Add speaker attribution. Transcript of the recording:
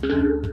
Speaker 1: Thank you.